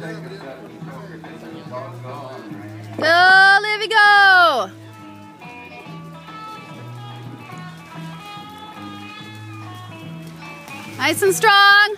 Go, Livy, go! Nice and strong.